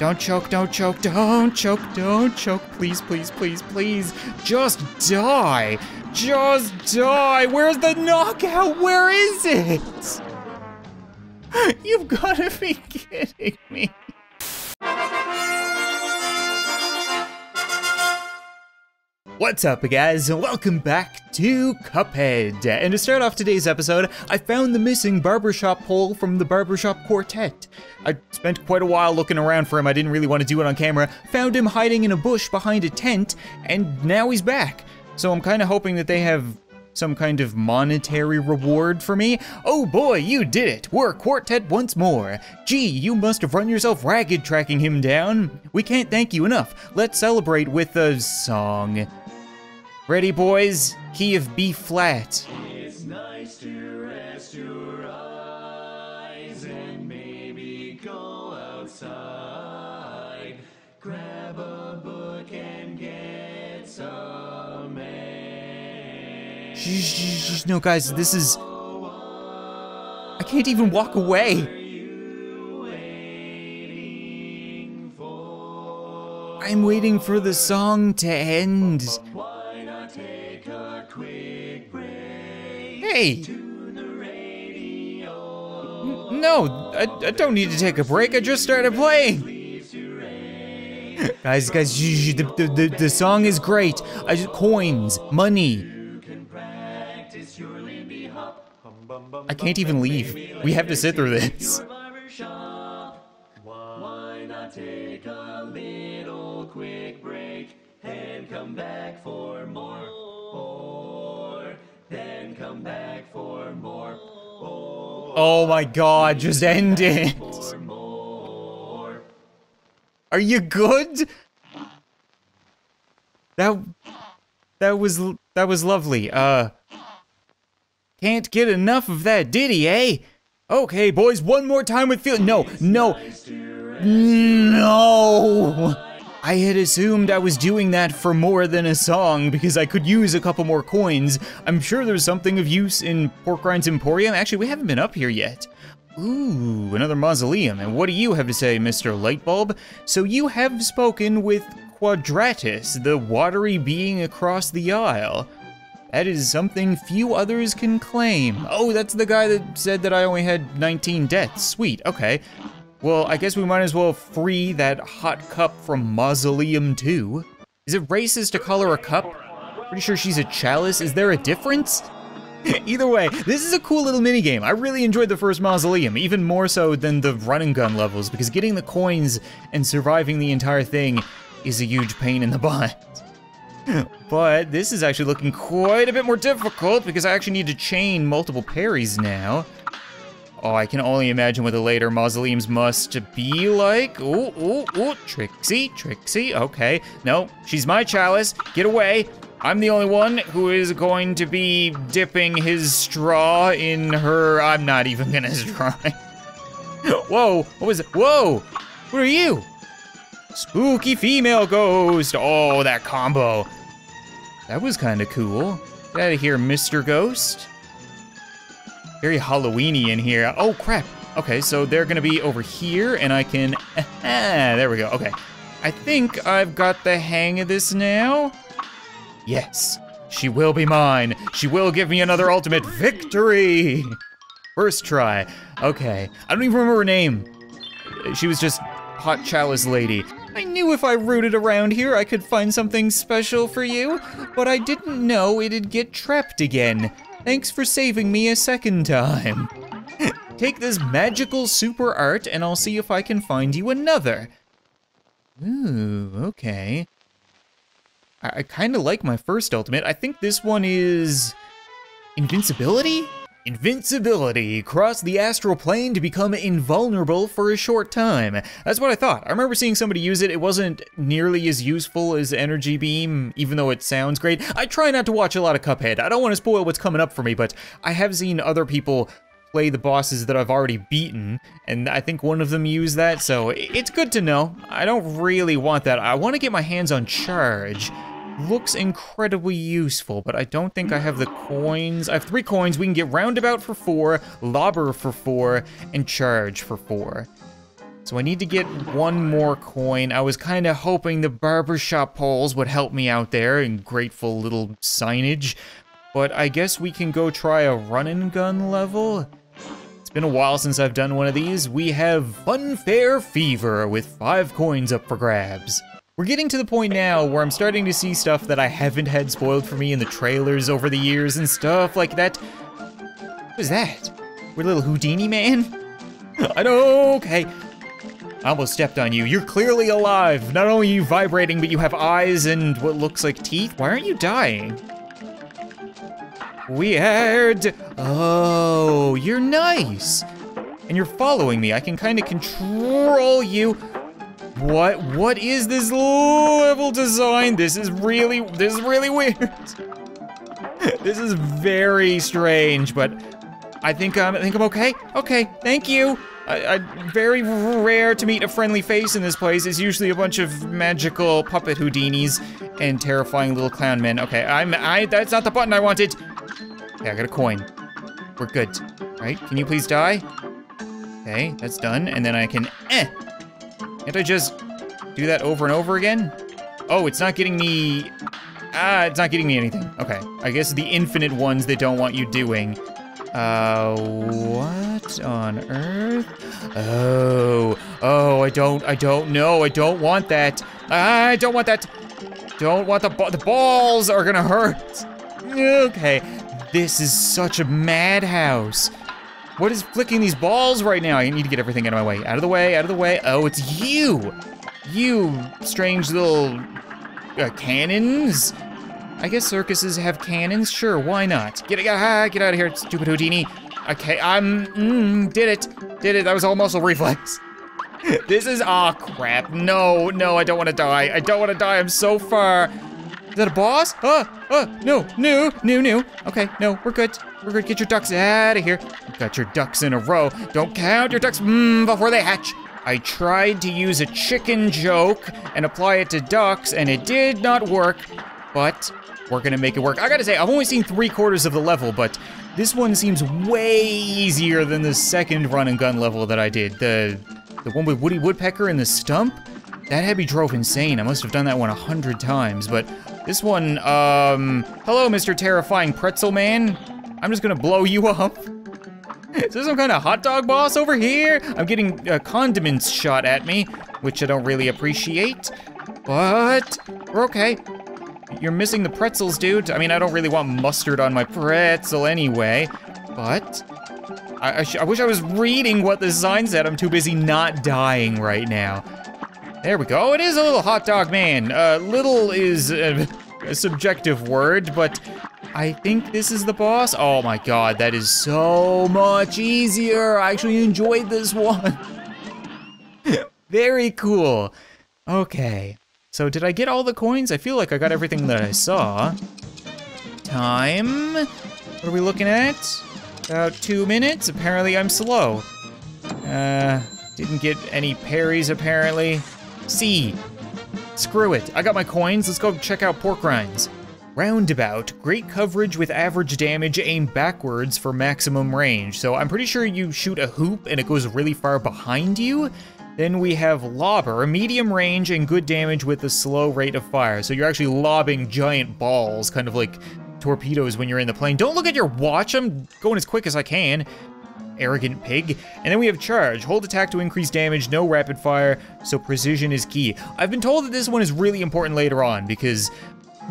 Don't choke, don't choke, don't choke, don't choke. Please, please, please, please. Just die. Just die. Where's the knockout? Where is it? You've got to be kidding me. What's up, guys, and welcome back to Cuphead. And to start off today's episode, I found the missing barbershop pole from the barbershop quartet. I spent quite a while looking around for him, I didn't really want to do it on camera, found him hiding in a bush behind a tent, and now he's back. So I'm kind of hoping that they have some kind of monetary reward for me? Oh boy, you did it! We're a quartet once more! Gee, you must have run yourself ragged tracking him down! We can't thank you enough. Let's celebrate with a song. Ready, boys? Key of B flat. It's nice to rest your eyes and maybe go outside. Grab a book and get some air. Shh, no, guys, this is. I can't even walk away. You waiting for? I'm waiting for the song to end. Hey! No, I, I don't need to take a break. I just started playing. Guys, guys, the, the, the, the song is great. I just, coins, money. I can't even leave. We have to sit through this. Oh my god, just end it. Are you good? That that was that was lovely. Uh Can't get enough of that ditty, eh? Okay, boys, one more time with feel No, no. No. I had assumed I was doing that for more than a song because I could use a couple more coins. I'm sure there's something of use in Porkrind's Emporium. Actually, we haven't been up here yet. Ooh, another mausoleum. And what do you have to say, Mr. Lightbulb? So you have spoken with Quadratus, the watery being across the aisle. That is something few others can claim. Oh, that's the guy that said that I only had 19 deaths. Sweet, okay. Well, I guess we might as well free that hot cup from Mausoleum 2. Is it racist to call her a cup? Pretty sure she's a chalice. Is there a difference? Either way, this is a cool little minigame. I really enjoyed the first Mausoleum, even more so than the run and gun levels, because getting the coins and surviving the entire thing is a huge pain in the butt. But this is actually looking quite a bit more difficult because I actually need to chain multiple parries now. Oh, I can only imagine what the later mausoleums must be like. Ooh, ooh, ooh, Trixie, Trixie, okay. No, she's my chalice, get away. I'm the only one who is going to be dipping his straw in her, I'm not even gonna try. Whoa, what was it? Whoa, what are you? Spooky female ghost, oh, that combo. That was kinda cool. Get out of here, Mr. Ghost. Very Halloweeny in here. Oh crap. Okay, so they're gonna be over here, and I can. There we go. Okay, I think I've got the hang of this now. Yes, she will be mine. She will give me another ultimate victory. First try. Okay, I don't even remember her name. She was just hot chalice lady. I knew if I rooted around here, I could find something special for you, but I didn't know it'd get trapped again. Thanks for saving me a second time. Take this magical super art and I'll see if I can find you another. Ooh, okay. I, I kind of like my first ultimate. I think this one is invincibility? Invincibility. Cross the astral plane to become invulnerable for a short time. That's what I thought. I remember seeing somebody use it. It wasn't nearly as useful as Energy Beam, even though it sounds great. I try not to watch a lot of Cuphead. I don't want to spoil what's coming up for me, but I have seen other people play the bosses that I've already beaten, and I think one of them used that, so it's good to know. I don't really want that. I want to get my hands on Charge. Looks incredibly useful, but I don't think I have the coins. I have three coins. We can get Roundabout for four, Lobber for four, and Charge for four. So I need to get one more coin. I was kind of hoping the barbershop poles would help me out there and grateful little signage. But I guess we can go try a run and gun level. It's been a while since I've done one of these. We have Funfair Fever with five coins up for grabs. We're getting to the point now where I'm starting to see stuff that I haven't had spoiled for me in the trailers over the years and stuff like that. What is that? We're little Houdini man? I know, okay. I almost stepped on you. You're clearly alive. Not only are you vibrating, but you have eyes and what looks like teeth. Why aren't you dying? Weird. Oh, you're nice. And you're following me. I can kind of control you. What, what is this level design? This is really, this is really weird. this is very strange, but I think, um, I think I'm okay. Okay, thank you. I, I, very rare to meet a friendly face in this place. It's usually a bunch of magical puppet Houdinis and terrifying little clown men. Okay, I'm, I, that's not the button I wanted. Okay, I got a coin. We're good, right? Can you please die? Okay, that's done. And then I can, eh. Can't I just do that over and over again? Oh, it's not getting me, ah, it's not getting me anything. Okay, I guess the infinite ones they don't want you doing. Uh, what on earth? Oh, oh, I don't, I don't know. I don't want that. I don't want that. Don't want the, the balls are gonna hurt. Okay, this is such a madhouse. What is flicking these balls right now? I need to get everything out of my way. Out of the way, out of the way. Oh, it's you. You strange little uh, cannons. I guess circuses have cannons. Sure, why not? Get, get, get out of here, stupid Houdini. Okay, I'm, mm, did it. Did it, that was all muscle reflex. this is, aw, oh, crap. No, no, I don't want to die. I don't want to die, I'm so far. Is that a boss? Oh, oh, no, no, no, no. Okay, no, we're good. We're good, get your ducks out of here. You got your ducks in a row. Don't count your ducks mm, before they hatch. I tried to use a chicken joke and apply it to ducks, and it did not work, but we're gonna make it work. I gotta say, I've only seen three quarters of the level, but this one seems way easier than the second run and gun level that I did. The, the one with Woody Woodpecker and the stump? That had me drove insane. I must have done that one a hundred times, but this one, um, hello, Mr. Terrifying Pretzel Man. I'm just gonna blow you up. Is there some kind of hot dog boss over here? I'm getting uh, condiments shot at me, which I don't really appreciate, but we're okay. You're missing the pretzels, dude. I mean, I don't really want mustard on my pretzel anyway, but I, I, I, wish I was reading what the sign said. I'm too busy not dying right now. There we go. It is a little hot dog man. Uh, little is a, a subjective word, but I think this is the boss. Oh my god, that is so much easier. I actually enjoyed this one. Very cool. Okay. So did I get all the coins? I feel like I got everything that I saw. Time. What are we looking at? About two minutes. Apparently I'm slow. Uh, didn't get any parries apparently. C. Screw it. I got my coins. Let's go check out Porkrind's. Roundabout, great coverage with average damage, aim backwards for maximum range. So I'm pretty sure you shoot a hoop and it goes really far behind you. Then we have Lobber, medium range and good damage with a slow rate of fire. So you're actually lobbing giant balls, kind of like torpedoes when you're in the plane. Don't look at your watch, I'm going as quick as I can. Arrogant pig. And then we have charge. Hold attack to increase damage, no rapid fire, so precision is key. I've been told that this one is really important later on because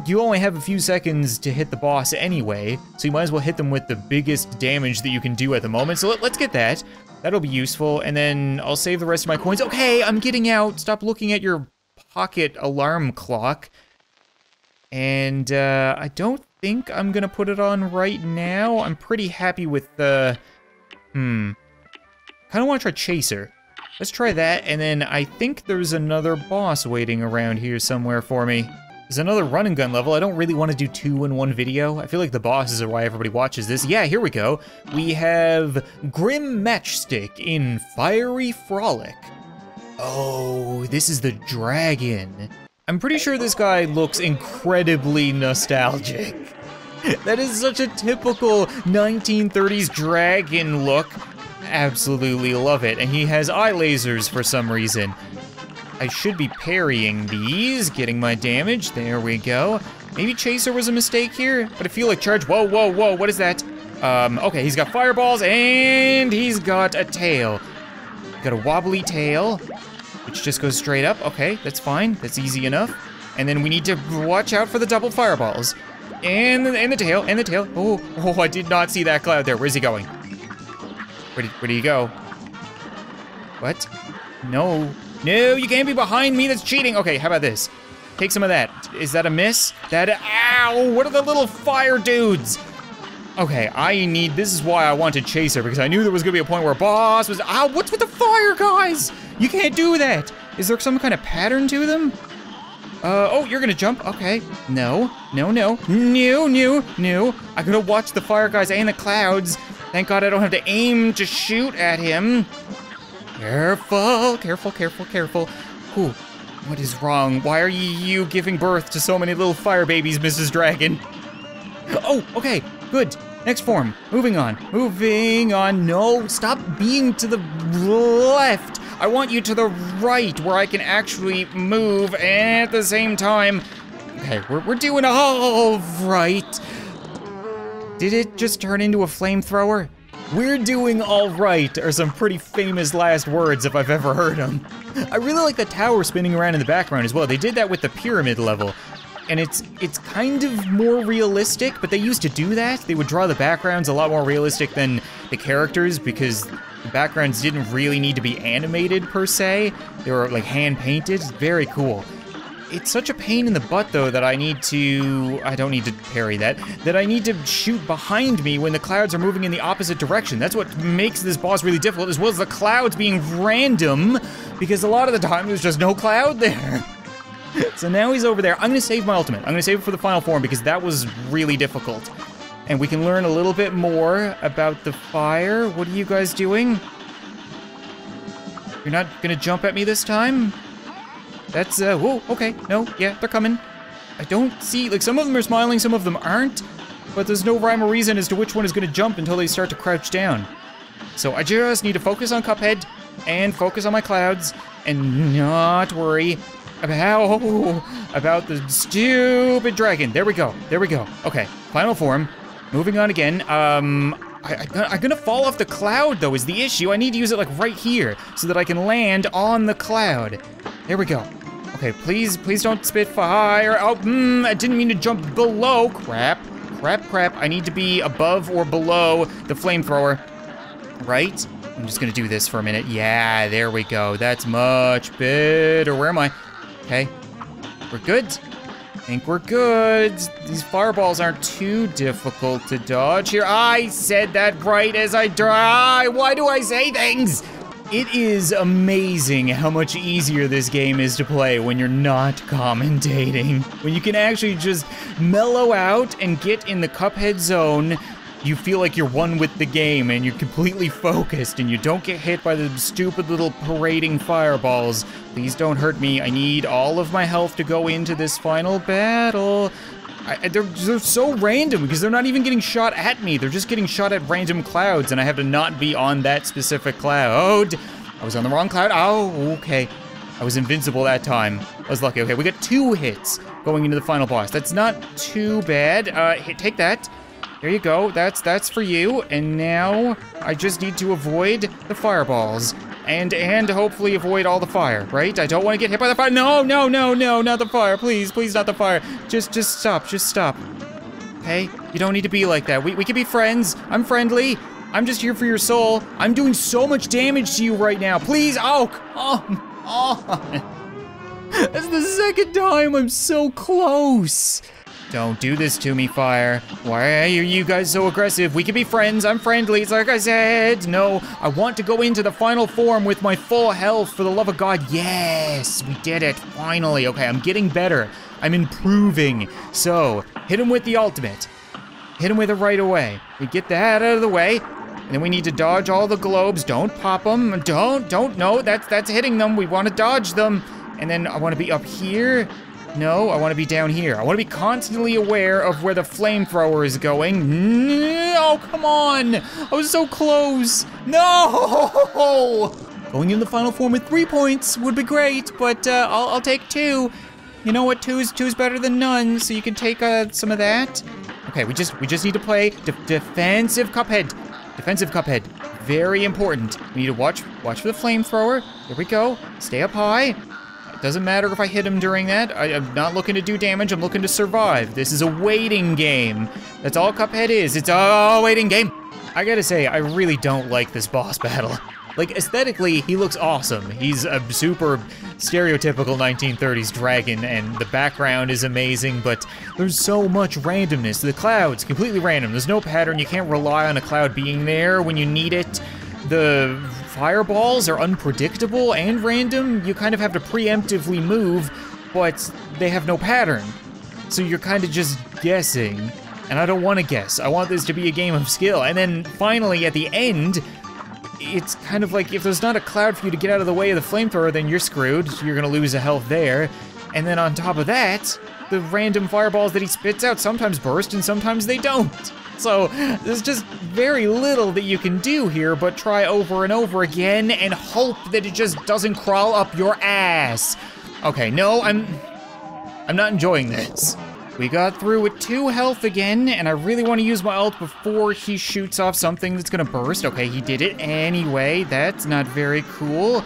you only have a few seconds to hit the boss anyway, so you might as well hit them with the biggest damage that you can do at the moment. So let, us get that. That'll be useful, and then I'll save the rest of my coins. Okay, I'm getting out. Stop looking at your pocket alarm clock. And uh, I don't think I'm gonna put it on right now. I'm pretty happy with the, hmm. Kinda wanna try Chaser. Let's try that, and then I think there's another boss waiting around here somewhere for me. There's another run and gun level. I don't really want to do two in one video. I feel like the bosses are why everybody watches this. Yeah, here we go. We have Grim Matchstick in Fiery Frolic. Oh, this is the dragon. I'm pretty sure this guy looks incredibly nostalgic. That is such a typical 1930s dragon look. absolutely love it. And he has eye lasers for some reason. I should be parrying these, getting my damage. There we go. Maybe Chaser was a mistake here, but I feel like charge. Whoa, whoa, whoa, what is that? Um, okay, he's got fireballs and he's got a tail. Got a wobbly tail, which just goes straight up. Okay, that's fine. That's easy enough. And then we need to watch out for the double fireballs. And, and the tail, and the tail. Oh, oh, I did not see that cloud there. Where's he going? Where did, where did he go? What? No. No, you can't be behind me. That's cheating. Okay, how about this? Take some of that. Is that a miss? That, ow, what are the little fire dudes? Okay, I need, this is why I wanted Chaser, because I knew there was gonna be a point where boss was, ow, what's with the fire, guys? You can't do that. Is there some kind of pattern to them? Uh, oh, you're gonna jump, okay. No, no, no, no, no, no. I gotta watch the fire guys and the clouds. Thank God I don't have to aim to shoot at him. Careful, careful, careful, careful. Whew, what is wrong? Why are you giving birth to so many little fire babies, Mrs. Dragon? Oh, okay, good. Next form. Moving on. Moving on. No, stop being to the left. I want you to the right where I can actually move at the same time. Okay, we're, we're doing all right. Did it just turn into a flamethrower? We're doing all right are some pretty famous last words if I've ever heard them. I really like the tower spinning around in the background as well. They did that with the pyramid level and it's it's kind of more realistic, but they used to do that. They would draw the backgrounds a lot more realistic than the characters because the backgrounds didn't really need to be animated per se. They were like hand painted. Very cool. It's such a pain in the butt though that I need to I don't need to parry that that I need to shoot behind me when the clouds are moving in the opposite direction. That's what makes this boss really difficult as well as the clouds being random because a lot of the time there's just no cloud there. so now he's over there. I'm gonna save my ultimate. I'm gonna save it for the final form because that was really difficult. And we can learn a little bit more about the fire. What are you guys doing? You're not gonna jump at me this time? That's, uh, whoa, okay, no, yeah, they're coming. I don't see, like, some of them are smiling, some of them aren't, but there's no rhyme or reason as to which one is gonna jump until they start to crouch down. So I just need to focus on Cuphead and focus on my clouds and not worry about about the stupid dragon. There we go. There we go. Okay, final form. Moving on again. Um, I, I, am gonna fall off the cloud though is the issue. I need to use it like right here so that I can land on the cloud. There we go. Okay, please, please don't spit fire. Oh, mm, I didn't mean to jump below. Crap, crap, crap. I need to be above or below the flamethrower. Right? I'm just gonna do this for a minute. Yeah, there we go. That's much better. Where am I? Okay. We're good. I think we're good. These fireballs aren't too difficult to dodge here. I said that right as I try. Why do I say things? It is amazing how much easier this game is to play when you're not commentating. When you can actually just mellow out and get in the Cuphead zone you feel like you're one with the game and you're completely focused and you don't get hit by the stupid little parading fireballs. Please don't hurt me. I need all of my health to go into this final battle. I, they're, they're so random because they're not even getting shot at me. They're just getting shot at random clouds and I have to not be on that specific cloud. I was on the wrong cloud. Oh, okay. I was invincible that time. I was lucky. Okay, we got two hits going into the final boss. That's not too bad. Uh, take that. There you go. That's that's for you. And now I just need to avoid the fireballs. And and hopefully avoid all the fire, right? I don't want to get hit by the fire. No, no, no, no, not the fire. Please, please not the fire. Just just stop. Just stop. Okay? You don't need to be like that. We we can be friends. I'm friendly. I'm just here for your soul. I'm doing so much damage to you right now. Please, oh, oh, oh. That's the second time I'm so close. Don't do this to me, Fire. Why are you guys so aggressive? We can be friends. I'm friendly. It's like I said. No, I want to go into the final form with my full health for the love of God. Yes, we did it. Finally. Okay, I'm getting better. I'm improving. So, hit him with the ultimate. Hit him with it right away. We get that out of the way. And then we need to dodge all the globes. Don't pop them. Don't, don't, no, that's, that's hitting them. We want to dodge them. And then I want to be up here No, I want to be down here. I want to be constantly aware of where the flamethrower is going. No, come on. I was so close. No! Going in the final form with three points would be great, but uh, I'll, I'll take two. You know what? Two is two is better than none, so you can take uh, some of that. Okay, we just we just need to play de defensive Cuphead. Defensive Cuphead. Very important. We need to watch watch for the flamethrower. Here we go. Stay up high. Doesn't matter if I hit him during that. I, am not looking to do damage. I'm looking to survive. This is a waiting game. That's all Cuphead is. It's a waiting game. I gotta say, I really don't like this boss battle. Like, aesthetically, he looks awesome. He's a super stereotypical 1930s dragon, and the background is amazing, but there's so much randomness. The cloud's completely random. There's no pattern. You can't rely on a cloud being there when you need it. The fireballs are unpredictable and random. You kind of have to preemptively move, but they have no pattern. So you're kind of just guessing. And I don't want to guess. I want this to be a game of skill. And then finally, at the end, it's kind of like if there's not a cloud for you to get out of the way of the flamethrower, then you're screwed. You're gonna lose a health there. And then on top of that, the random fireballs that he spits out sometimes burst and sometimes they don't. So there's just very little that you can do here but try over and over again and hope that it just doesn't crawl up your ass. Okay, no, I'm I'm not enjoying this. We got through with two health again, and I really want to use my ult before he shoots off something that's gonna burst. Okay, he did it anyway. That's not very cool.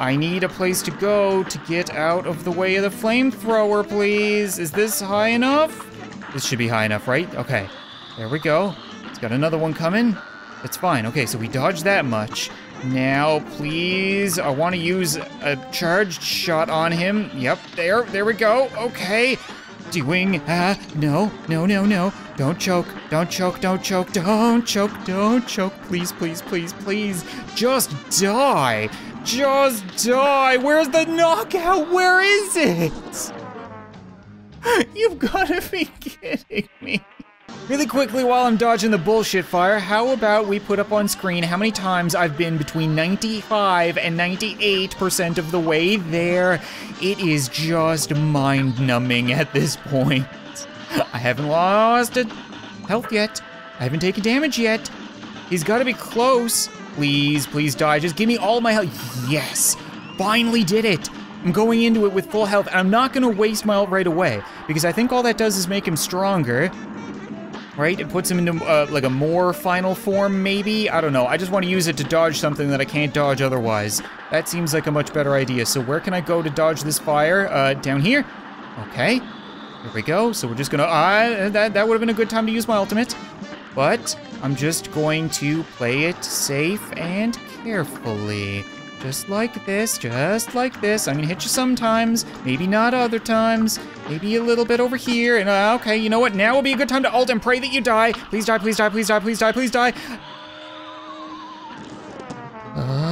I need a place to go to get out of the way of the flamethrower, please. Is this high enough? This should be high enough, right? Okay, there we go. It's got another one coming. It's fine. Okay, so we dodged that much. Now, please, I want to use a charged shot on him. Yep, there, there we go. Okay, doing? Ah, no, no, no, no. Don't choke, don't choke, don't choke, don't choke, don't choke. Please, please, please, please. Just die. Just die. Where's the knockout? Where is it? You've got to be kidding me. Really quickly, while I'm dodging the bullshit fire, how about we put up on screen how many times I've been between 95 and 98% of the way there? It is just mind numbing at this point. I haven't lost a health yet. I haven't taken damage yet. He's gotta be close. Please, please die. Just give me all my health. Yes, finally did it. I'm going into it with full health, and I'm not gonna waste my ult right away, because I think all that does is make him stronger right? It puts him into uh, like a more final form, maybe? I don't know. I just want to use it to dodge something that I can't dodge otherwise. That seems like a much better idea. So where can I go to dodge this fire? Uh, down here? Okay. Here we go. So we're just gonna, uh, that, that would have been a good time to use my ultimate. But I'm just going to play it safe and carefully. Just like this, just like this. I'm gonna hit you sometimes, maybe not other times. Maybe a little bit over here, and uh, okay, you know what? Now will be a good time to ult and pray that you die. Please die, please die, please die, please die, please die. Uh...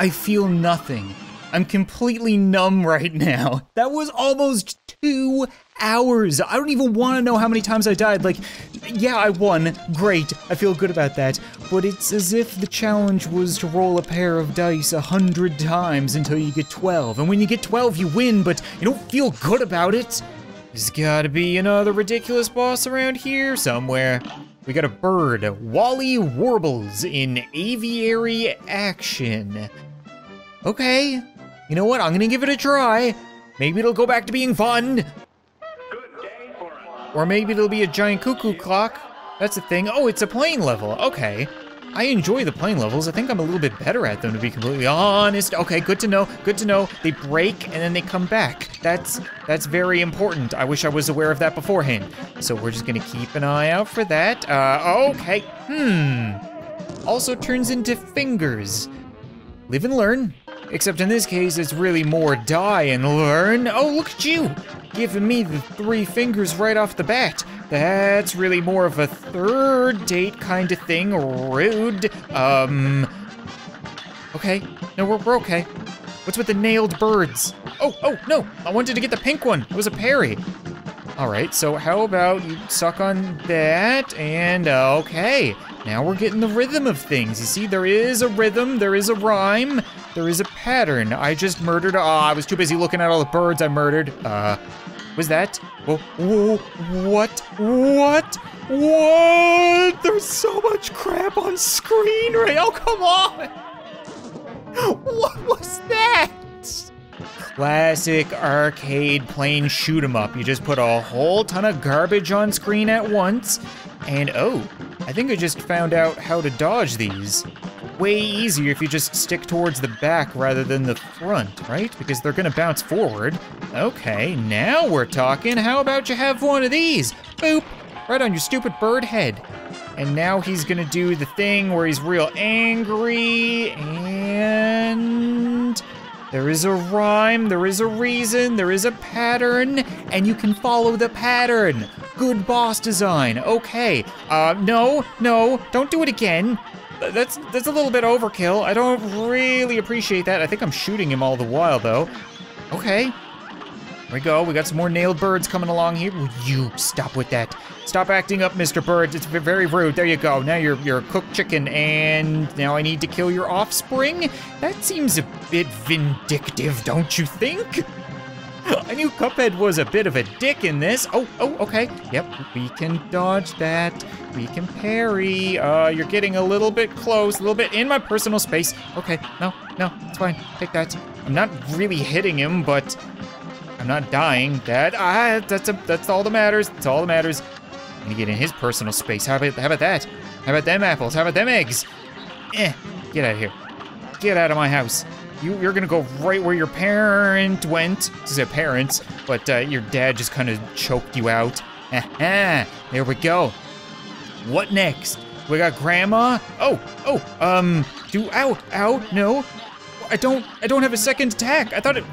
I feel nothing. I'm completely numb right now. That was almost two hours. I don't even want to know how many times I died. Like, yeah, I won. Great. I feel good about that. But it's as if the challenge was to roll a pair of dice a hundred times until you get 12. And when you get 12, you win, but you don't feel good about it. There's gotta be another ridiculous boss around here somewhere. We got a bird, Wally Warbles in aviary action. Okay, you know what? I'm gonna give it a try. Maybe it'll go back to being fun. Or maybe it'll be a giant cuckoo clock. That's a thing. Oh, it's a plane level. Okay. I enjoy the plane levels. I think I'm a little bit better at them, to be completely honest. Okay, good to know. Good to know. They break and then they come back. That's that's very important. I wish I was aware of that beforehand. So we're just gonna keep an eye out for that. Uh, okay. Hmm. Also turns into fingers. Live and learn. Except in this case, it's really more die and learn. Oh, look at you! Giving me the three fingers right off the bat. That's really more of a third date kind of thing. Rude. Um. Okay. No, we're, we're okay. What's with the nailed birds? Oh, oh, no! I wanted to get the pink one. It was a parry. All right, so how about you suck on that, and okay. Now we're getting the rhythm of things. You see, there is a rhythm, there is a rhyme, there is a pattern. I just murdered, oh, I was too busy looking at all the birds I murdered. Uh, was that? Whoa, whoa, what, what, what? There's so much crap on screen right, oh, come on. What was that? Classic arcade plane shoot 'em up. You just put a whole ton of garbage on screen at once, and oh, I think I just found out how to dodge these. Way easier if you just stick towards the back rather than the front, right? Because they're gonna bounce forward. Okay, now we're talking. How about you have one of these? Boop, right on your stupid bird head. And now he's gonna do the thing where he's real angry and there is a rhyme, there is a reason, there is a pattern, and you can follow the pattern. Good boss design. Okay. Uh, no, no, don't do it again. That's that's a little bit overkill. I don't really appreciate that. I think I'm shooting him all the while though. Okay. Here we go. We got some more nailed birds coming along here. Will you stop with that? Stop acting up, Mr. Bird. It's very rude. There you go. Now you're you're a cooked chicken, and now I need to kill your offspring. That seems a bit vindictive, don't you think? I knew Cuphead was a bit of a dick in this. Oh, oh, okay. Yep, we can dodge that. We can parry. Uh, you're getting a little bit close, a little bit in my personal space. Okay, no, no, it's fine. Take that. I'm not really hitting him, but I'm not dying. That ah, that's a, that's all that matters. That's all that matters. I'm gonna get in his personal space. How about how about that? How about them apples? How about them eggs? Eh, get out of here. Get out of my house. You, you're gonna go right where your parent went. This is a parent, but uh, your dad just kind of choked you out. There we go. What next? We got grandma. Oh, oh, um, do, ow, ow, no. I don't, I don't have a second attack. I thought it,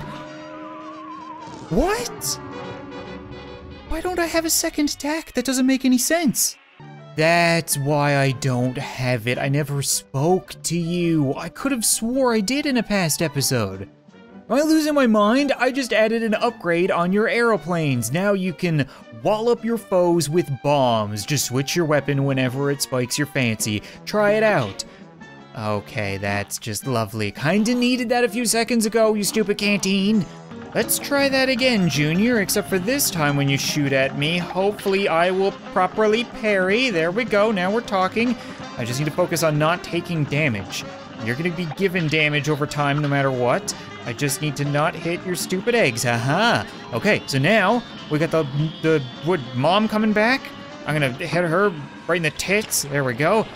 what? Why don't I have a second attack? That doesn't make any sense. That's why I don't have it. I never spoke to you. I could have swore I did in a past episode. Am I losing my mind? I just added an upgrade on your aeroplanes. Now you can wallop your foes with bombs. Just switch your weapon whenever it spikes your fancy. Try it out. Okay, that's just lovely. Kinda needed that a few seconds ago, you stupid canteen. Let's try that again, Junior, except for this time when you shoot at me, hopefully I will properly parry. There we go, now we're talking. I just need to focus on not taking damage. You're gonna be given damage over time no matter what. I just need to not hit your stupid eggs, haha. Okay, so now we got the, the, what, mom coming back? I'm gonna hit her right in the tits, there we go.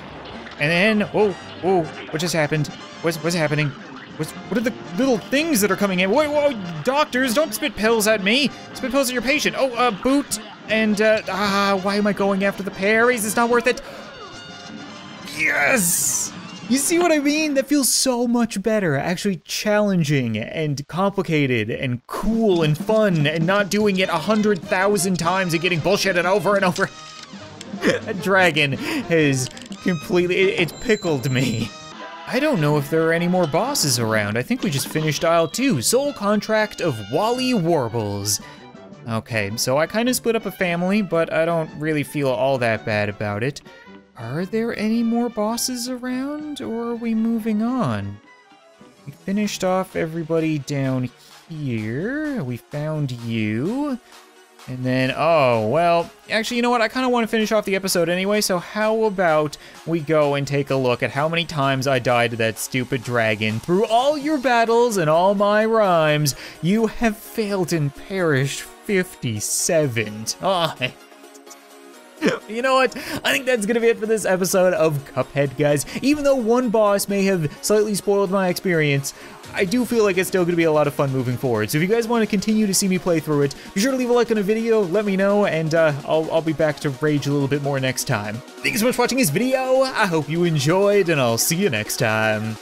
And then, oh, oh, what just happened? What's, what's happening? What's, what are the little things that are coming in? Whoa, whoa, doctors, don't spit pills at me. Spit pills at your patient. Oh, uh, boot. And, uh, ah, why am I going after the parries? It's not worth it. Yes! You see what I mean? That feels so much better. Actually challenging and complicated and cool and fun and not doing it a hundred thousand times and getting bullshitted over and over. A dragon has completely, it, it's pickled me. I don't know if there are any more bosses around. I think we just finished Isle 2, Soul Contract of Wally Warbles. Okay, so I kind of split up a family, but I don't really feel all that bad about it. Are there any more bosses around, or are we moving on? We finished off everybody down here. We found you. And then, oh, well, actually, you know what? I kind of want to finish off the episode anyway, so how about we go and take a look at how many times I died to that stupid dragon. Through all your battles and all my rhymes, you have failed and perished 57 times. You know what? I think that's gonna be it for this episode of Cuphead, guys. Even though one boss may have slightly spoiled my experience, I do feel like it's still gonna be a lot of fun moving forward. So if you guys want to continue to see me play through it, be sure to leave a like on the video, let me know, and uh, I'll, I'll be back to rage a little bit more next time. Thank you so much for watching this video. I hope you enjoyed, and I'll see you next time.